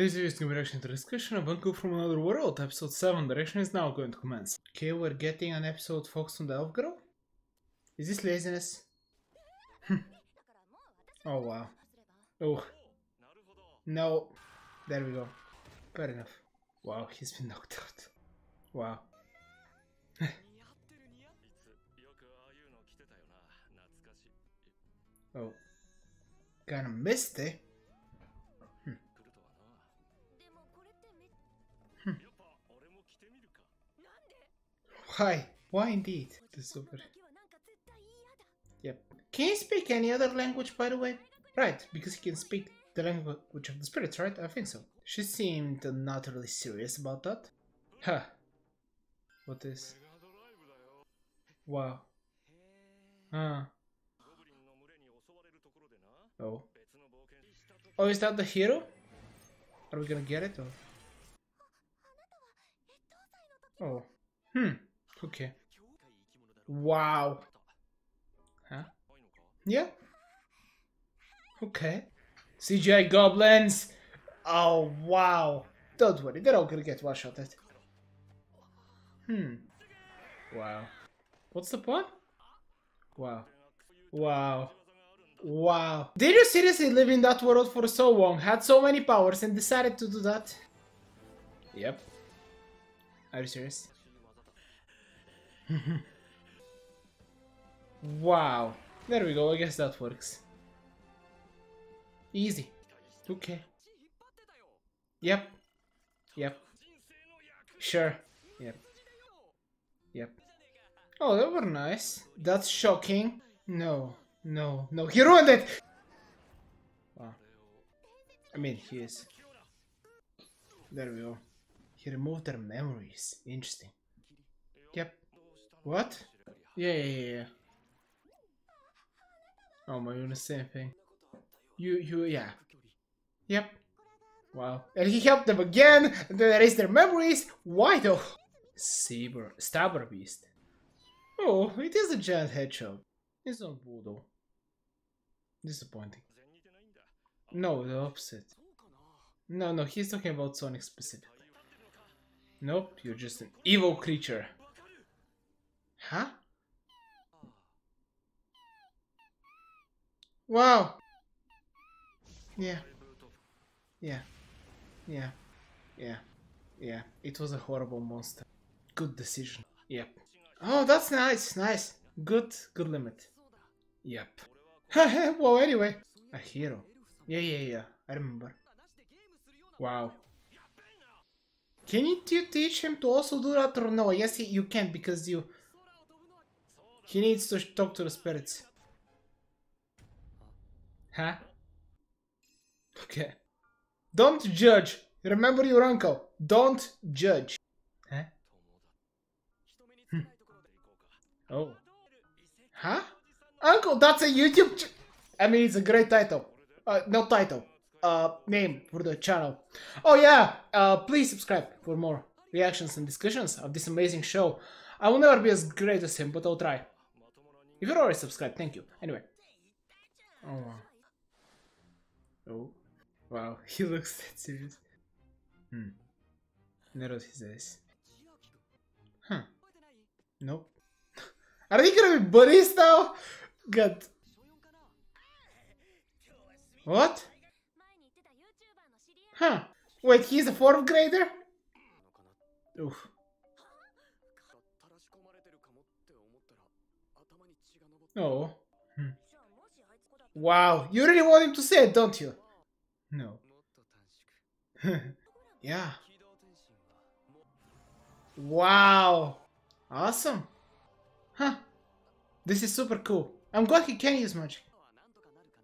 This is the to be reaction to this of Uncle from Another World, episode 7. The reaction is now going to commence. Okay, we're getting an episode focused on the elf girl? Is this laziness? Hmm. oh wow. Oh. No. There we go. Fair enough. Wow, he's been knocked out. Wow. oh. Kinda missed it. Why? Why indeed? This is over. Yep. Can you speak any other language, by the way? Right, because he can speak the language of the spirits, right? I think so. She seemed not really serious about that. Huh. What is? Wow. Huh. Oh. Oh, is that the hero? Are we gonna get it or? Oh. Hmm. Okay. Wow. Huh? Yeah. Okay. CGI goblins. Oh, wow. Don't worry, they're all gonna get one-shotted. Hmm. Wow. What's the point? Wow. Wow. Wow. Did you seriously live in that world for so long, had so many powers, and decided to do that? Yep. Are you serious? wow. There we go, I guess that works. Easy. Okay. Yep. Yep. Sure. Yep. Yep. Oh, that were nice. That's shocking. No. No. No. He ruined it! Wow. I mean, he is. There we go. He removed their memories. Interesting. Yep. What? Yeah, yeah, yeah. Oh my goodness, same thing. You, you, yeah. Yep. Wow. And he helped them again Then erased their memories. Why though? Saber, Stabber Beast. Oh, it is a giant hedgehog. It's not Voodoo. Disappointing. No, the opposite. No, no, he's talking about Sonic specifically. Nope, you're just an evil creature. Huh? Wow. Yeah. Yeah. Yeah. Yeah. Yeah. It was a horrible monster. Good decision. Yep. Oh, that's nice. Nice. Good. Good limit. Yep. well, anyway. A hero. Yeah, yeah, yeah. I remember. Wow. Can you teach him to also do that or no? Yes, you can because you he needs to talk to the spirits. Huh? Okay. Don't judge. Remember your uncle. Don't judge. Huh? Hm. Oh. Huh? Uncle, that's a YouTube I mean, it's a great title. Uh, no title. Uh, name for the channel. Oh yeah, uh, please subscribe for more reactions and discussions of this amazing show. I will never be as great as him, but I'll try. If you're already subscribed, thank you. Anyway. Oh. Oh. Wow, he looks that serious. Hmm. Narrowed his eyes. Huh. Nope. Are they gonna be buddies now? God. What? Huh. Wait, he's a fourth grader? Oof. No. Hmm. Wow, you really want him to say it, don't you? No. yeah. Wow. Awesome. Huh. This is super cool. I'm glad he can use magic.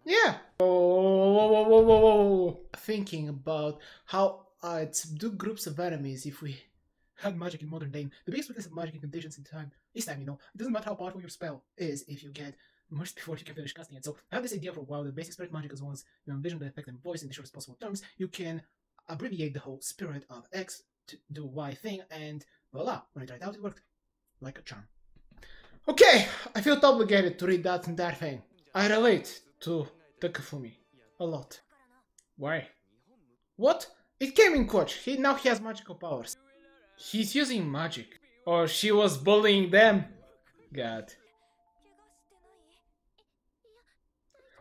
Yeah. Whoa, whoa, whoa, whoa, whoa, Thinking about how uh, to do groups of enemies if we have magic in modern day. The biggest weakness of magic in conditions in time is time, you know. It doesn't matter how powerful your spell is if you get much before you can finish casting it. So I had this idea for a while that basic spirit magic as well as you envision the effect and voice in the shortest possible terms, you can abbreviate the whole spirit of X to do Y thing and voila, when I tried out it worked. Like a charm. Okay, I felt obligated to read that entire thing. I relate to Takafumi a lot. Why? What? It came in coach. He now he has magical powers. He's using magic. Or she was bullying them. God.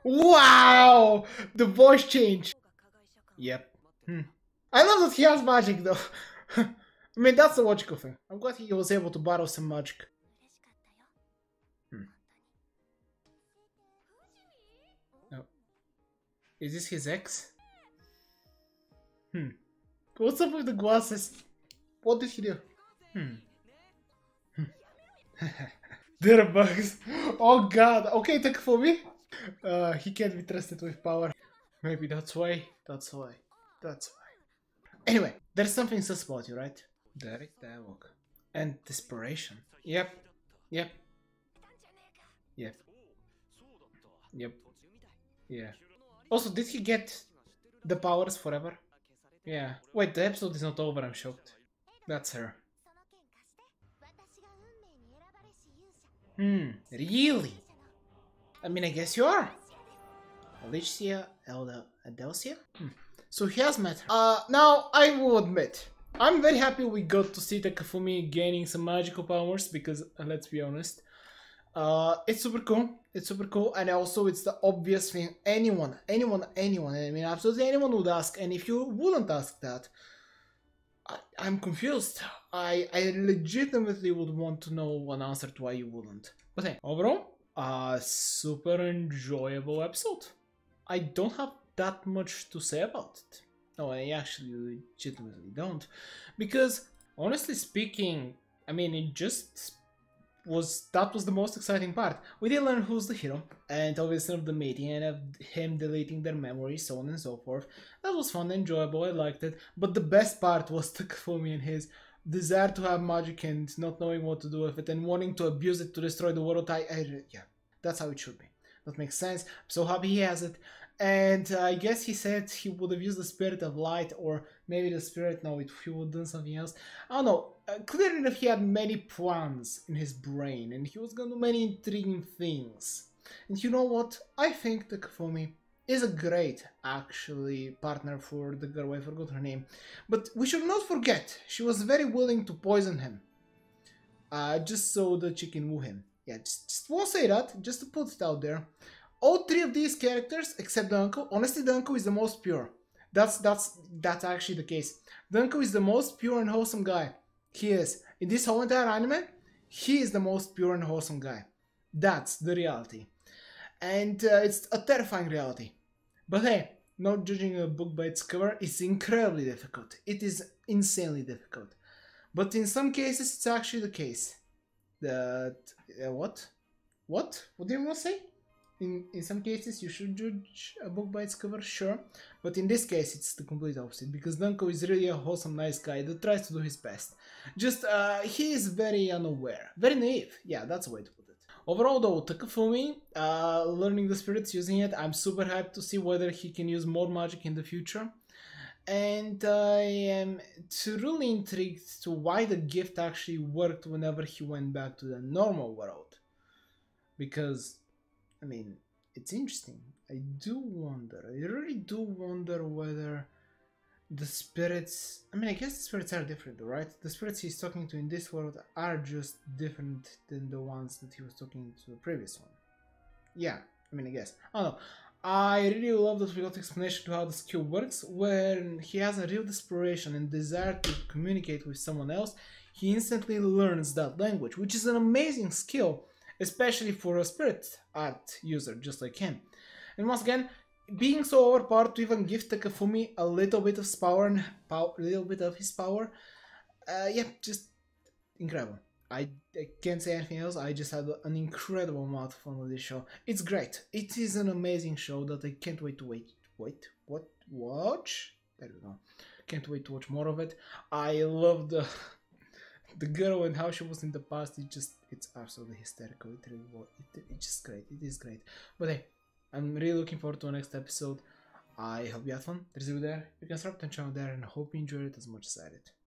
Wow! The voice change. Yep. Hmm. I love that he has magic though. I mean, that's the logical thing. I'm glad he was able to borrow some magic. Hmm. Oh. Is this his ex? Hmm. What's up with the glasses? What did he do? Hmm. Hmm. there are bugs. Oh god. Okay, take it for me. Uh, he can't be trusted with power. Maybe that's why. That's why. That's why. Anyway, there's something sus about you, right? Direct dialogue. And desperation. Yep. Yep. Yep. Yep. Yeah. Also, did he get the powers forever? Yeah. Wait, the episode is not over, I'm shocked. That's her. Hmm, really? I mean, I guess you are. Alicia Elda Adelcia? Hmm. So he has met her. Uh, now, I will admit, I'm very happy we got to see Takafumi gaining some magical powers because, uh, let's be honest, uh, it's super cool. It's super cool, and also it's the obvious thing. Anyone, anyone, anyone. I mean, absolutely anyone would ask. And if you wouldn't ask that, I, I'm confused. I, I legitimately would want to know an answer to why you wouldn't. But hey, overall, a super enjoyable episode. I don't have that much to say about it. No, I actually legitimately don't. Because, honestly speaking, I mean, it just was that was the most exciting part. We did learn who's the hero, and obviously of the meeting and of him deleting their memories, so on and so forth. That was fun, and enjoyable, I liked it. But the best part was Takafumi and his desire to have magic and not knowing what to do with it and wanting to abuse it to destroy the world. I, I yeah, that's how it should be. That makes sense. I'm so happy he has it. And uh, I guess he said he would have used the spirit of light, or maybe the spirit. No, it, he would have done something else. I don't know. Uh, clearly he had many plans in his brain, and he was gonna do many intriguing things. And you know what? I think Takafumi is a great, actually, partner for the girl. I forgot her name, but we should not forget she was very willing to poison him, uh, just so that she can woo him. Yeah, just, just won't say that, just to put it out there. All three of these characters, except the uncle, honestly, the uncle is the most pure. That's that's that's actually the case. The uncle is the most pure and wholesome guy. He is in this whole entire anime. He is the most pure and wholesome guy. That's the reality, and uh, it's a terrifying reality. But hey, not judging a book by its cover is incredibly difficult. It is insanely difficult. But in some cases, it's actually the case that uh, what, what, what do you want to say? In in some cases, you should judge a book by its cover, sure. But in this case, it's the complete opposite because Danko is really a wholesome, nice guy that tries to do his best. Just uh, he is very unaware, very naive. Yeah, that's a way to put it. Overall, though, Takafumi, uh, learning the spirits, using it, I'm super hyped to see whether he can use more magic in the future. And I am truly intrigued to why the gift actually worked whenever he went back to the normal world. Because, I mean, it's interesting. I do wonder, I really do wonder whether the spirits i mean i guess the spirits are different right? The spirits he's talking to in this world are just different than the ones that he was talking to the previous one. Yeah i mean i guess. Oh, I don't i really love that we got explanation to how the skill works. When he has a real desperation and desire to communicate with someone else he instantly learns that language which is an amazing skill especially for a spirit art user just like him and once again being so overpowered to even give Takafumi a little bit of his power and pow- little bit of his power, uh, yeah, just incredible. I, I can't say anything else. I just had an incredible amount of fun with this show. It's great. It is an amazing show that I can't wait to wait. Wait, what? Watch? There we go. Can't wait to watch more of it. I love the the girl and how she was in the past. It just it's absolutely hysterical. It really was. It, it's just great. It is great. But hey, I'm really looking forward to the next episode. I hope you had fun. There's you there. You can subscribe to the channel there and I hope you enjoyed it as much as I did.